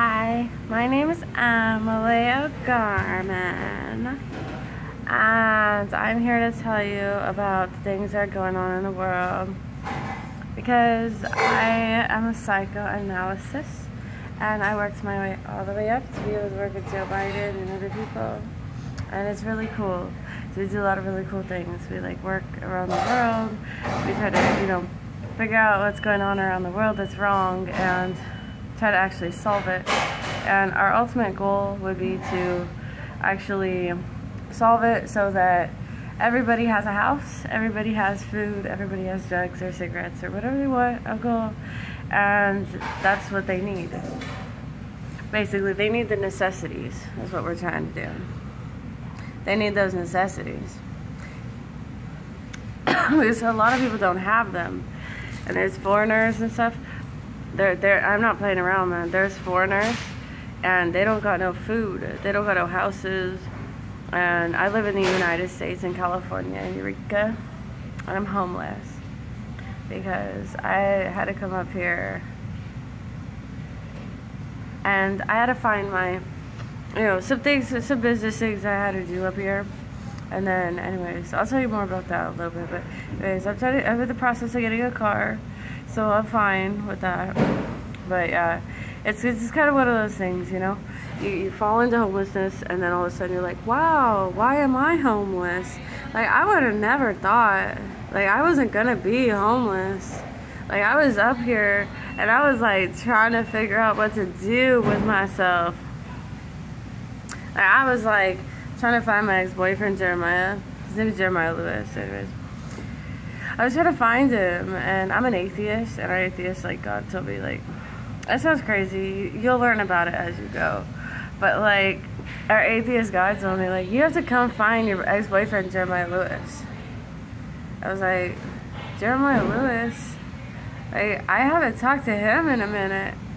Hi, my name is Emily O'Gorman, and I'm here to tell you about things that are going on in the world because I am a psychoanalyst and I worked my way all the way up to be able to work with Joe Biden and other people, and it's really cool. So we do a lot of really cool things. We like work around the world. We try to, you know, figure out what's going on around the world that's wrong and try to actually solve it. And our ultimate goal would be to actually solve it so that everybody has a house, everybody has food, everybody has drugs or cigarettes or whatever they want, alcohol, and that's what they need. Basically, they need the necessities, is what we're trying to do. They need those necessities. because a lot of people don't have them. And there's foreigners and stuff they're, they're, I'm not playing around, man. There's foreigners, and they don't got no food. They don't got no houses. And I live in the United States, in California, Eureka, and I'm homeless because I had to come up here and I had to find my, you know, some things, some business things I had to do up here. And then, anyways, I'll tell you more about that a little bit. But, anyways, I'm, trying to, I'm in the process of getting a car so I'm fine with that. But yeah, it's it's just kind of one of those things, you know. You, you fall into homelessness, and then all of a sudden you're like, wow, why am I homeless? Like I would have never thought, like I wasn't gonna be homeless. Like I was up here, and I was like trying to figure out what to do with myself. Like, I was like trying to find my ex-boyfriend Jeremiah. His name is Jeremiah Lewis, anyways. I was trying to find him, and I'm an atheist, and our atheist, like, God told me, like, that sounds crazy. You'll learn about it as you go. But, like, our atheist God told me, like, you have to come find your ex boyfriend, Jeremiah Lewis. I was like, Jeremiah Lewis? Like, I haven't talked to him in a minute.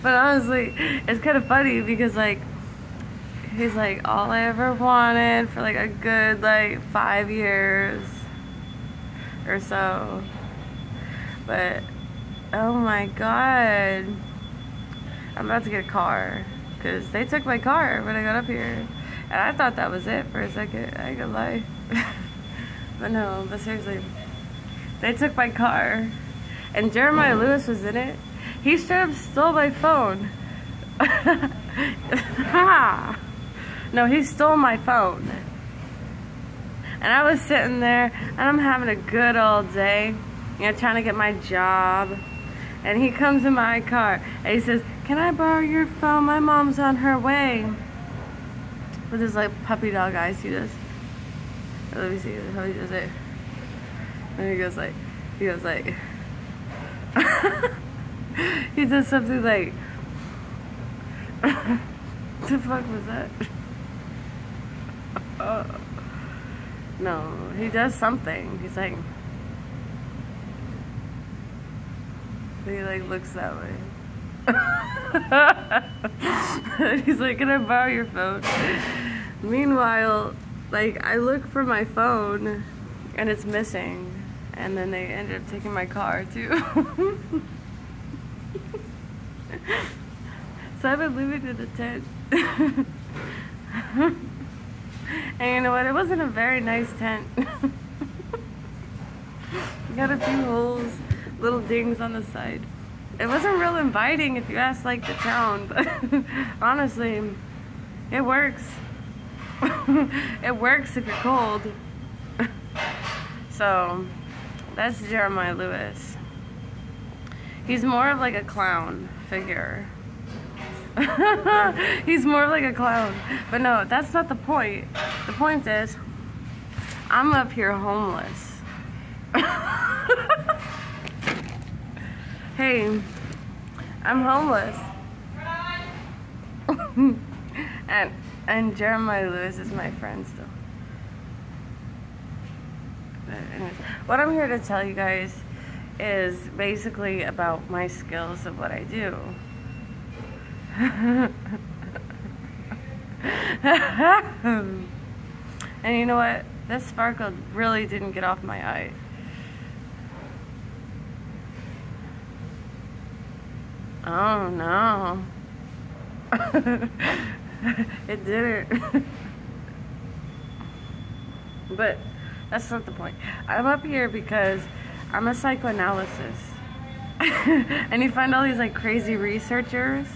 but honestly, it's kind of funny because, like, he's like all I ever wanted for like a good like five years or so. But oh my god. I'm about to get a car because they took my car when I got up here. And I thought that was it for a second. I ain't gonna lie. but no, but seriously. They took my car. And Jeremiah mm-hmm. Lewis was in it. He straight up stole my phone. no, he stole my phone. And I was sitting there and I'm having a good old day, you know, trying to get my job. And he comes in my car and he says, Can I borrow your phone? My mom's on her way. With his like puppy dog eyes, he does. Let me see how he does it. And he goes like, he goes like, he does something like, the fuck was that? Uh, No, he does something. He's like, he like looks that way. He's like, can I borrow your phone? Meanwhile, like I look for my phone and it's missing. And then they ended up taking my car too. so I've been living in the tent. And you know what? It wasn't a very nice tent. Got a few holes, little dings on the side. It wasn't real inviting if you ask like the town, but honestly, it works. it works if you're cold. so, that's Jeremiah Lewis. He's more of like a clown figure. He's more like a clown. But no, that's not the point. The point is, I'm up here homeless. hey, I'm homeless. and and Jeremiah Lewis is my friend still. what I'm here to tell you guys is basically about my skills of what I do. and you know what? This sparkle really didn't get off my eye. Oh no. it didn't. but that's not the point. I'm up here because I'm a psychoanalysis. and you find all these like crazy researchers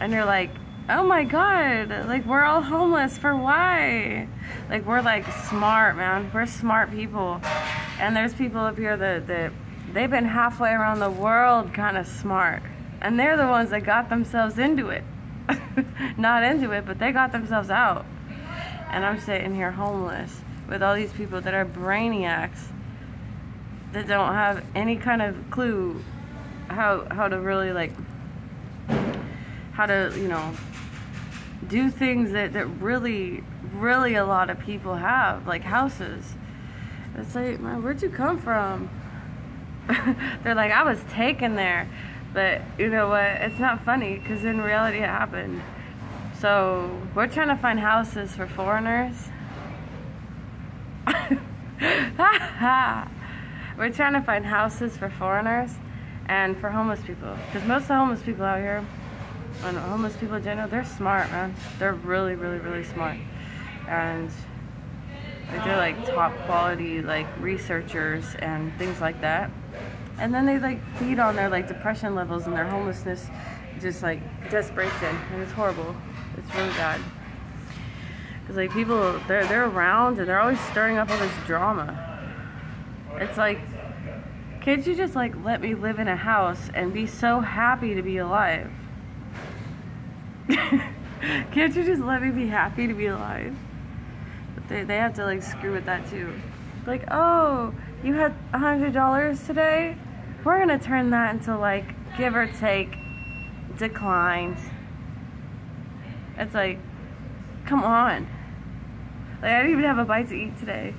and you're like, oh my god, like we're all homeless for why? Like we're like smart, man. We're smart people. And there's people up here that, that they've been halfway around the world kind of smart. And they're the ones that got themselves into it. Not into it, but they got themselves out. And I'm sitting here homeless with all these people that are brainiacs that don't have any kind of clue how how to really like how to, you know, do things that, that really, really a lot of people have, like houses. It's like, man, where'd you come from? They're like, I was taken there. But you know what? It's not funny because in reality it happened. So we're trying to find houses for foreigners. we're trying to find houses for foreigners and for homeless people. Because most of the homeless people out here and homeless people in general, they're smart, man. They're really, really, really smart. And they're like top quality like researchers and things like that. And then they like feed on their like depression levels and their homelessness, just like desperation, and it's horrible. It's really bad. Cause like people, they're they're around and they're always stirring up all this drama. It's like, can't you just like let me live in a house and be so happy to be alive? Can't you just let me be happy to be alive? But they, they have to like screw with that too. Like, oh, you had a hundred dollars today? We're gonna turn that into like give or take declined. It's like, come on. Like I didn't even have a bite to eat today.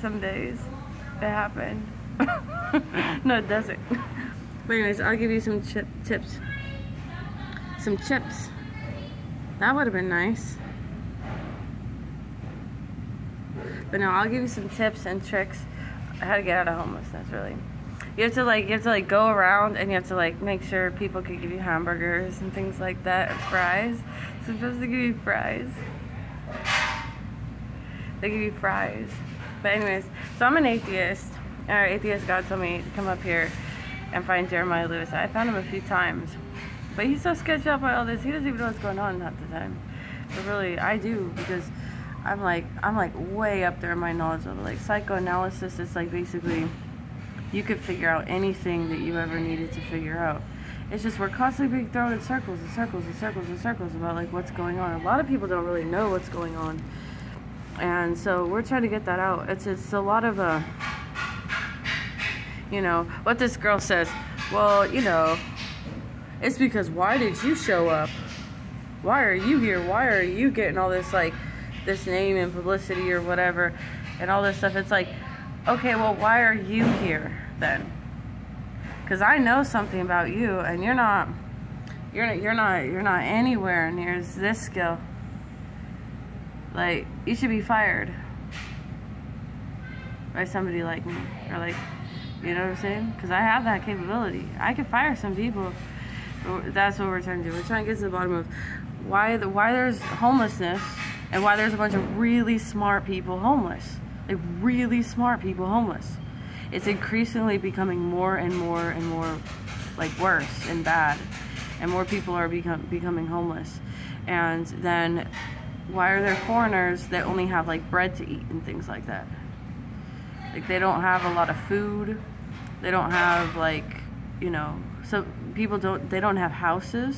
Some days. It happened. no, it doesn't. But anyways, I'll give you some chip tips some chips. That would have been nice. But no, I'll give you some tips and tricks how to get out of homelessness, really. You have to like you have to like go around and you have to like make sure people can give you hamburgers and things like that fries. So supposed to give you fries. They give you fries. But anyways, so I'm an atheist. Our atheist God told me to come up here and find Jeremiah Lewis. I found him a few times. But he's so sketched out by all this, he doesn't even know what's going on half the time. But really, I do because I'm like I'm like way up there in my knowledge of like psychoanalysis. It's like basically you could figure out anything that you ever needed to figure out. It's just we're constantly being thrown in circles and circles and circles and circles about like what's going on. A lot of people don't really know what's going on, and so we're trying to get that out. It's it's a lot of a, uh, you know, what this girl says. Well, you know, it's because why did you show up? Why are you here? Why are you getting all this like this name and publicity or whatever and all this stuff? It's like, okay, well, why are you here then? Because I know something about you, and you're not, you're not, you're not you're not anywhere near this skill. Like you should be fired by somebody like me, or like, you know what I'm saying? Because I have that capability. I can fire some people Oh, that's what we're trying to do. We're trying to get to the bottom of why the why there's homelessness and why there's a bunch of really smart people homeless. Like really smart people homeless. It's increasingly becoming more and more and more like worse and bad. And more people are become, becoming homeless. And then why are there foreigners that only have like bread to eat and things like that? Like they don't have a lot of food. They don't have like, you know, so people don't they don't have houses.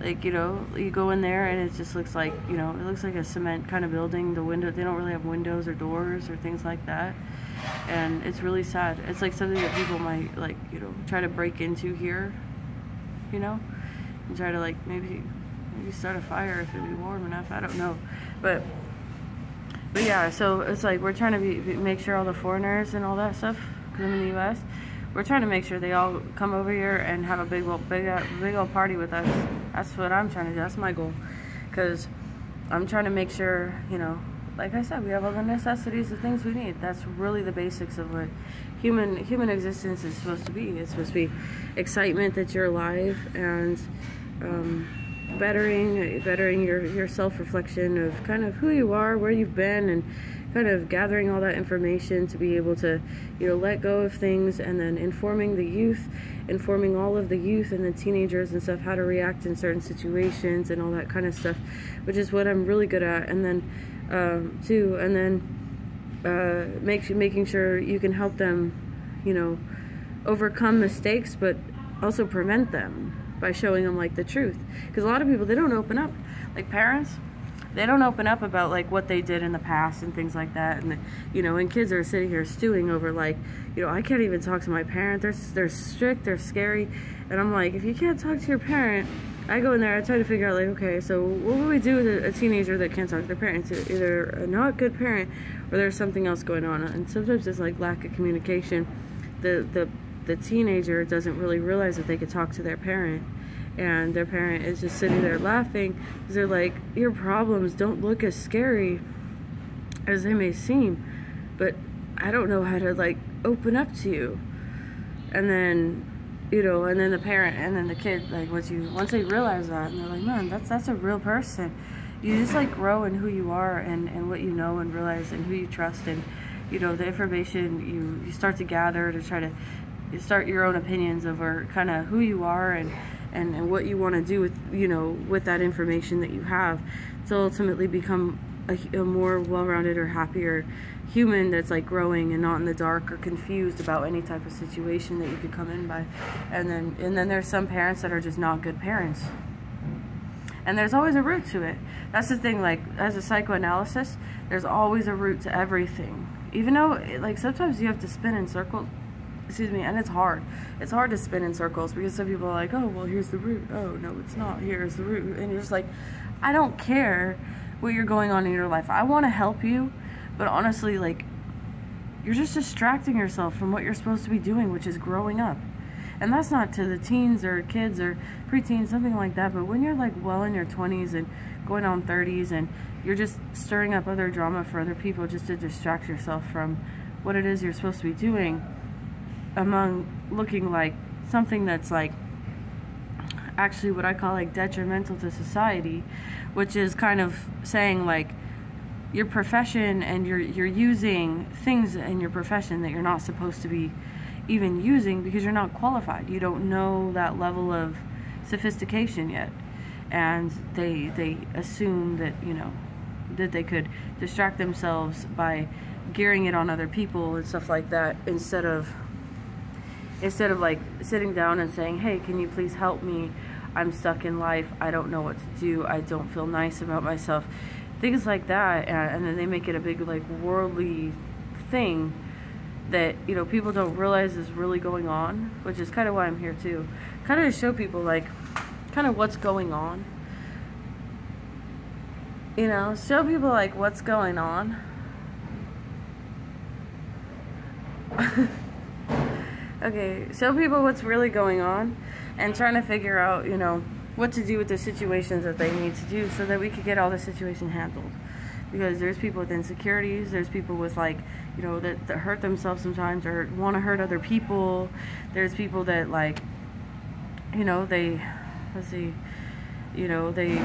Like you know you go in there and it just looks like you know it looks like a cement kind of building. The window they don't really have windows or doors or things like that. And it's really sad. It's like something that people might like you know try to break into here you know? And try to like maybe maybe start a fire if it'd be warm enough. I don't know. But but yeah so it's like we're trying to be, make sure all the foreigners and all that stuff come in the us we're trying to make sure they all come over here and have a big old big big old party with us. That's what I'm trying to do. That's my goal, because I'm trying to make sure you know like I said, we have all the necessities, the things we need. That's really the basics of what human human existence is supposed to be. It's supposed to be excitement that you're alive and um, bettering bettering your, your self reflection of kind of who you are, where you've been, and kind of gathering all that information to be able to you know let go of things and then informing the youth informing all of the youth and the teenagers and stuff how to react in certain situations and all that kind of stuff which is what i'm really good at. And then um, too and then uh, make, making sure you can help them you know overcome mistakes but also prevent them by showing them like the truth. Because a lot of people they don't open up. Like parents they don't open up about like what they did in the past and things like that. And you know and kids are sitting here stewing over like you know i can't even talk to my parent. They're, they're strict they're scary. And i'm like if you can't talk to your parent i go in there i try to figure out like okay so what would we do with a, a teenager that can't talk to their parents? Either a not good parent or there's something else going on. And sometimes it's like lack of communication. The the the teenager doesn't really realize that they could talk to their parent and their parent is just sitting there laughing because they're like, Your problems don't look as scary as they may seem, but I don't know how to like open up to you. And then you know, and then the parent and then the kid, like once you once they realize that and they're like, Man, that's that's a real person. You just like grow in who you are and, and what you know and realize and who you trust and you know, the information you, you start to gather to try to start your own opinions over kind of who you are and and, and what you want to do with you know with that information that you have to ultimately become a, a more well-rounded or happier human that's like growing and not in the dark or confused about any type of situation that you could come in by. And then and then there's some parents that are just not good parents. And there's always a root to it. That's the thing like as a psychoanalysis there's always a root to everything. Even though like sometimes you have to spin in circles excuse me, and it's hard. It's hard to spin in circles because some people are like, oh, well, here's the root. Oh, no, it's not. Here's the root. And you're just like, I don't care what you're going on in your life. I want to help you, but honestly, like, you're just distracting yourself from what you're supposed to be doing, which is growing up. And that's not to the teens or kids or preteens, something like that. But when you're like well in your 20s and going on 30s and you're just stirring up other drama for other people just to distract yourself from what it is you're supposed to be doing, among looking like something that's like actually what I call like detrimental to society, which is kind of saying like your profession and you're you're using things in your profession that you're not supposed to be even using because you're not qualified. You don't know that level of sophistication yet. And they they assume that, you know, that they could distract themselves by gearing it on other people and stuff like that instead of instead of like sitting down and saying, hey, can you please help me? I'm stuck in life. I don't know what to do. I don't feel nice about myself. Things like that. And, then they make it a big, like, worldly thing that, you know, people don't realize is really going on, which is kind of why I'm here too. Kind of to show people, like, kind of what's going on. You know, show people, like, what's going on. okay, show people what's really going on and trying to figure out, you know, what to do with the situations that they need to do so that we could get all the situation handled. Because there's people with insecurities, there's people with like, you know, that, that hurt themselves sometimes or want to hurt other people. There's people that like, you know, they, let's see, you know, they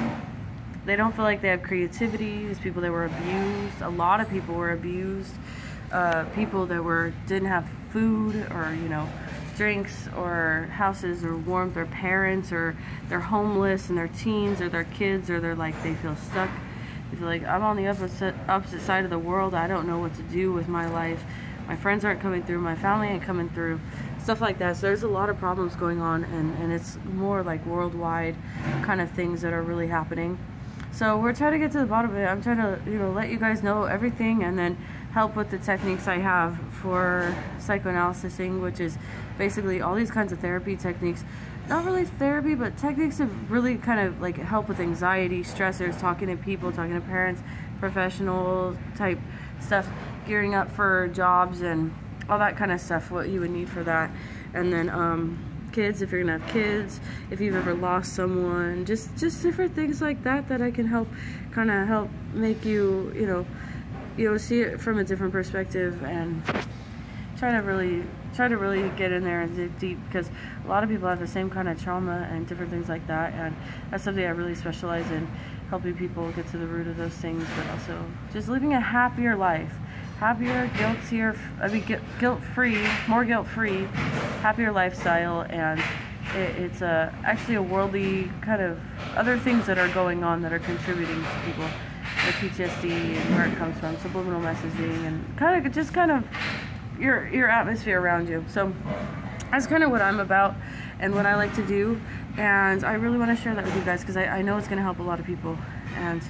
they don't feel like they have creativity. There's people that were abused. A lot of people were abused. Uh, people that were didn't have food or you know drinks or houses or warmth or parents or they're homeless and they're teens or their kids or they're like they feel stuck. They feel like i'm on the opposite opposite side of the world. I don't know what to do with my life. My friends aren't coming through. My family ain't coming through. Stuff like that. So there's a lot of problems going on and and it's more like worldwide kind of things that are really happening. So we're trying to get to the bottom of it. I'm trying to you know let you guys know everything and then help with the techniques I have for psychoanalysising, which is basically all these kinds of therapy techniques. Not really therapy, but techniques that really kind of like help with anxiety, stressors, talking to people, talking to parents, professional type stuff, gearing up for jobs and all that kind of stuff, what you would need for that. And then um, kids, if you're gonna have kids, if you've ever lost someone, just just different things like that that I can help kind of help make you, you know, you know see it from a different perspective and try to really try to really get in there and dig deep because a lot of people have the same kind of trauma and different things like that and that's something I really specialize in helping people get to the root of those things but also just living a happier life. Happier guiltier I mean guilt free more guilt free happier lifestyle and it, it's a, actually a worldly kind of other things that are going on that are contributing to people like PTSD and where it comes from subliminal messaging and kind of just kind of your your atmosphere around you. So that's kind of what I'm about and what I like to do. And I really want to share that with you guys because I, I, know it's going to help a lot of people. And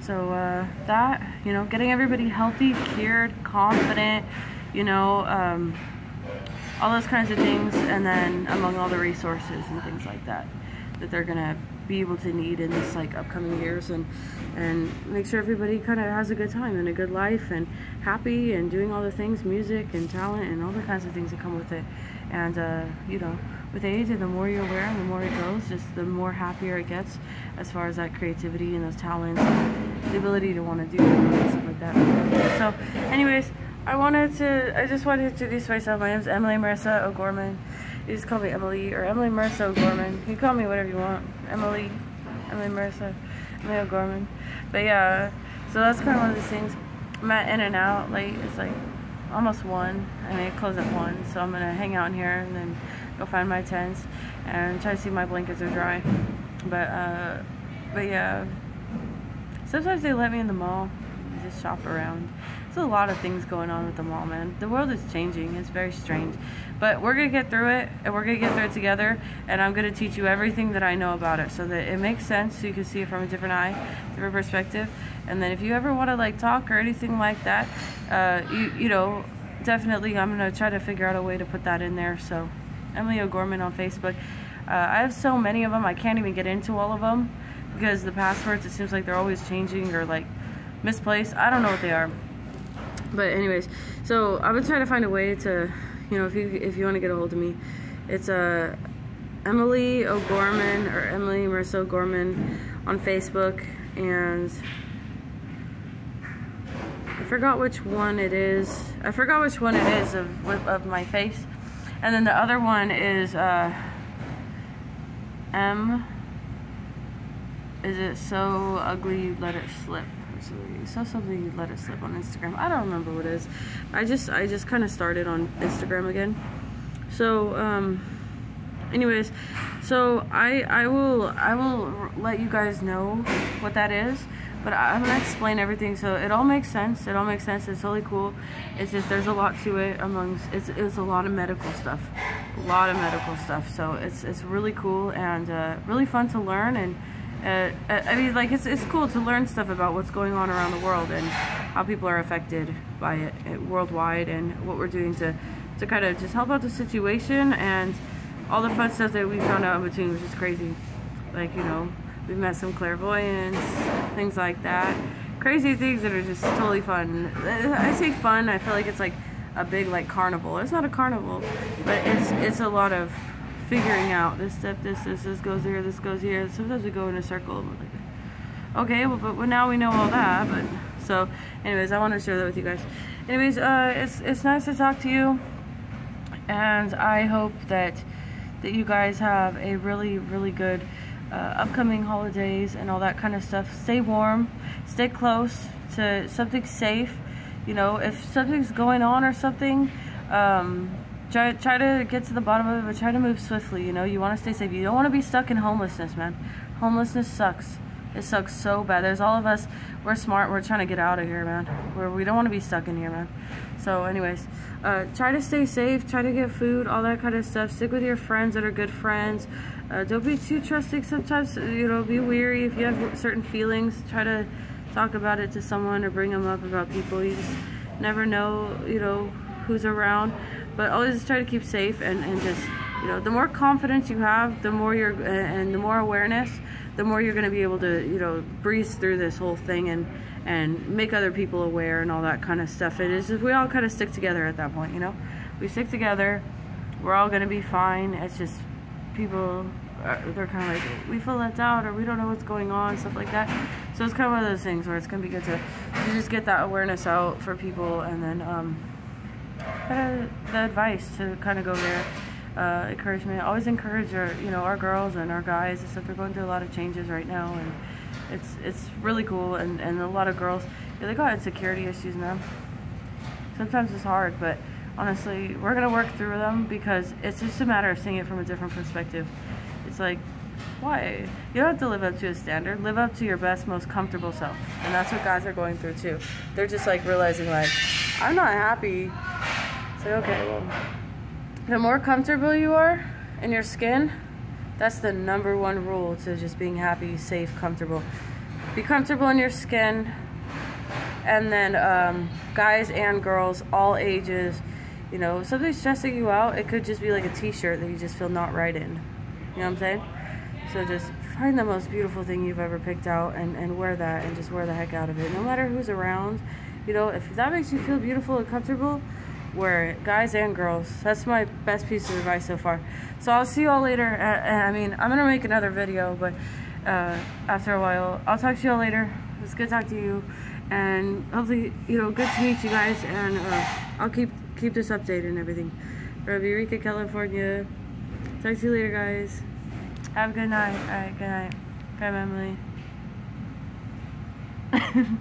so uh, that, you know, getting everybody healthy, cured, confident, you know, um, all those kinds of things. And then among all the resources and things like that that they're going to be able to need in this like upcoming years and and make sure everybody kind of has a good time and a good life and happy and doing all the things music and talent and all the kinds of things that come with it. And uh, you know with age and the more you're aware and the more it goes just the more happier it gets as far as that creativity and those talents and the ability to want to do and stuff like that. So anyways I wanted to I just wanted to introduce myself. My name is Emily Marissa O'Gorman you just call me Emily or Emily Marissa O'Gorman. You call me whatever you want. Emily, Emily Marissa, Emily O'Gorman. But yeah, so that's kind of one of these things. I'm at In-N-Out late. It's like almost one. I mean, it closed at one, so I'm gonna hang out in here and then go find my tents and try to see if my blankets are dry. But uh, but yeah, sometimes they let me in the mall just shop around. There's a lot of things going on with the mall, man. The world is changing. It's very strange. But we're going to get through it, and we're going to get through it together, and I'm going to teach you everything that I know about it so that it makes sense so you can see it from a different eye, different perspective. And then if you ever want to, like, talk or anything like that, uh, you, you know, definitely I'm going to try to figure out a way to put that in there. So, Emily O'Gorman on Facebook. Uh, I have so many of them, I can't even get into all of them because the passwords, it seems like they're always changing or, like, misplaced. I don't know what they are. But anyways, so I've been trying to find a way to, you know, if you if you want to get a hold of me, it's uh, Emily O'Gorman or Emily Marissa O'Gorman on Facebook, and I forgot which one it is. I forgot which one it is of of my face, and then the other one is uh, M. Is it so ugly you let it slip? You saw something you let it slip on Instagram. I don't remember what it is. I just I just kind of started on Instagram again. So um, anyways, so I I will I will let you guys know what that is. But I'm gonna explain everything so it all makes sense. It all makes sense. It's totally cool. It's just there's a lot to it amongst it's it's a lot of medical stuff, a lot of medical stuff. So it's it's really cool and uh, really fun to learn and uh, I mean, like, it's, it's cool to learn stuff about what's going on around the world and how people are affected by it, it worldwide and what we're doing to, to kind of just help out the situation and all the fun stuff that we found out in between, which is crazy. Like, you know, we met some clairvoyants, things like that. Crazy things that are just totally fun. I say fun, I feel like it's like a big, like, carnival. It's not a carnival, but it's, it's a lot of figuring out this step, this, this, this goes here, this goes here. Sometimes we go in a circle. Like, okay, well, but now we know all that. But so, anyways, I want to share that with you guys. Anyways, uh, it's it's nice to talk to you, and I hope that that you guys have a really really good uh, upcoming holidays and all that kind of stuff. Stay warm, stay close to something safe. You know, if something's going on or something. Um, try try to get to the bottom of it, but try to move swiftly. You know, you want to stay safe. You don't want to be stuck in homelessness, man. Homelessness sucks. It sucks so bad. There's all of us. We're smart. We're trying to get out of here, man. Where we don't want to be stuck in here, man. So, anyways, uh, try to stay safe. Try to get food, all that kind of stuff. Stick with your friends that are good friends. Uh, don't be too trusting. Sometimes, you know, be weary if you have certain feelings. Try to talk about it to someone or bring them up about people. You just never know, you know, who's around but always try to keep safe and, and just you know the more confidence you have the more you're and the more awareness the more you're going to be able to you know breeze through this whole thing and and make other people aware and all that kind of stuff it is we all kind of stick together at that point you know we stick together we're all going to be fine it's just people uh, they're kind of like we feel left out or we don't know what's going on, stuff like that. So it's kind of one of those things where it's gonna be good to, to just get that awareness out for people and then um, of the advice to kind of go there. Uh, encouragement. Always encourage our, you know, our girls and our guys stuff. They're going through a lot of changes right now, and it's it's really cool. And, and a lot of girls, they got insecurity issues now. Sometimes it's hard, but honestly, we're gonna work through them because it's just a matter of seeing it from a different perspective. It's like, why? You don't have to live up to a standard. Live up to your best, most comfortable self, and that's what guys are going through too. They're just like realizing, like, I'm not happy. It's like, okay, well the more comfortable you are in your skin, that's the number one rule to just being happy, safe, comfortable. Be comfortable in your skin, and then um, guys and girls, all ages, you know, if something's stressing you out, it could just be like a t-shirt that you just feel not right in. You know what I'm saying? So just find the most beautiful thing you've ever picked out and, and wear that and just wear the heck out of it. No matter who's around, you know, if that makes you feel beautiful and comfortable, wear it, guys and girls. That's my best piece of advice so far. So I'll see you all later. I mean, I'm gonna make another video, but uh, after a while, I'll talk to you all later. It's good to talk to you, and hopefully, you know, good to meet you guys. And uh, I'll keep keep this updated and everything. From Eureka, California. Talk to you later, guys. Have a good night. All right, good night. Bye, Emily.